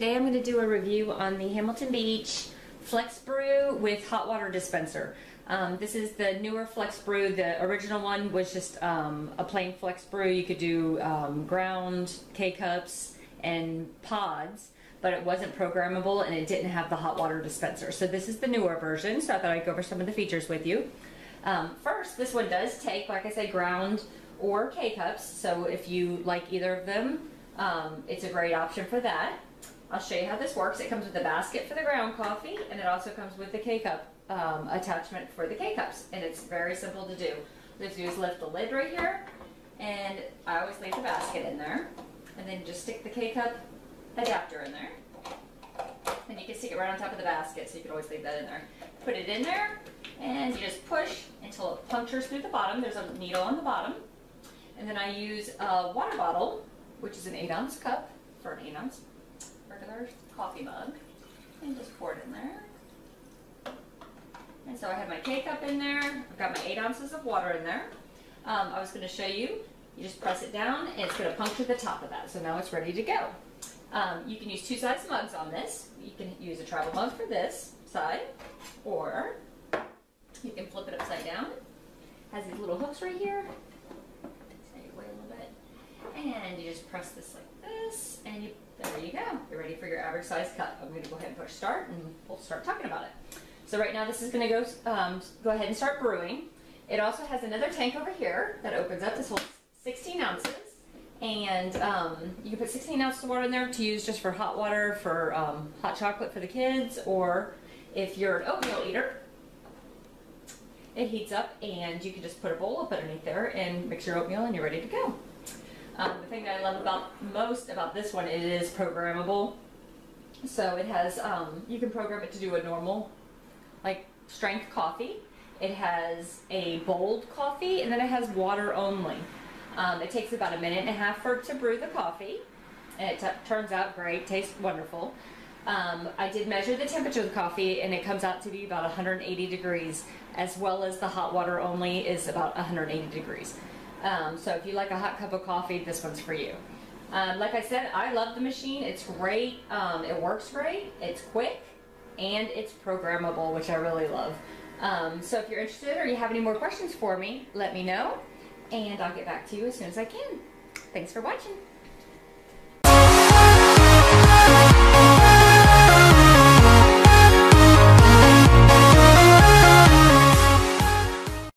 Today I'm going to do a review on the Hamilton Beach Flex Brew with hot water dispenser. Um, this is the newer Flex Brew. The original one was just um, a plain Flex Brew. You could do um, ground, K-cups, and pods, but it wasn't programmable and it didn't have the hot water dispenser. So this is the newer version, so I thought I'd go over some of the features with you. Um, first, this one does take, like I said, ground or K-cups, so if you like either of them, um, it's a great option for that. I'll show you how this works. It comes with a basket for the ground coffee, and it also comes with the K-cup um, attachment for the K-cups, and it's very simple to do. What you have to do is lift the lid right here, and I always leave the basket in there, and then just stick the K-cup adapter in there. And you can stick it right on top of the basket, so you can always leave that in there. Put it in there, and you just push until it punctures through the bottom. There's a needle on the bottom. And then I use a water bottle, which is an 8 ounce cup for an 8 ounce regular coffee mug, and just pour it in there. And so I have my K-cup in there. I've got my 8 ounces of water in there. Um, I was going to show you, you just press it down, and it's going to puncture the top of that. So now it's ready to go. Um, you can use two size mugs on this. You can use a travel mug for this side, or you can flip it upside down. Has these little hooks right here. It away a little bit. And you just press this like this, and you there you go. You're ready for your average size cup. I'm going to go ahead and push start, and we'll start talking about it. So right now this is going to go um, go ahead and start brewing. It also has another tank over here that opens up. This holds 16 ounces. And um, you can put 16 ounces of water in there to use just for hot water, for um, hot chocolate for the kids, or if you're an oatmeal eater, it heats up and you can just put a bowl up underneath there and mix your oatmeal and you're ready to go. Um, the thing that I love about most about this one, it is programmable. So it has, um, you can program it to do a normal, like strength coffee. It has a bold coffee and then it has water only. Um, it takes about a minute and a half for to brew the coffee, and it turns out great, tastes wonderful. Um, I did measure the temperature of the coffee, and it comes out to be about 180 degrees, as well as the hot water only is about 180 degrees. Um, so if you like a hot cup of coffee, this one's for you. Um, like I said, I love the machine. It's great. Um, it works great. It's quick, and it's programmable, which I really love. Um, so if you're interested or you have any more questions for me, let me know and I'll get back to you as soon as I can. Thanks for watching.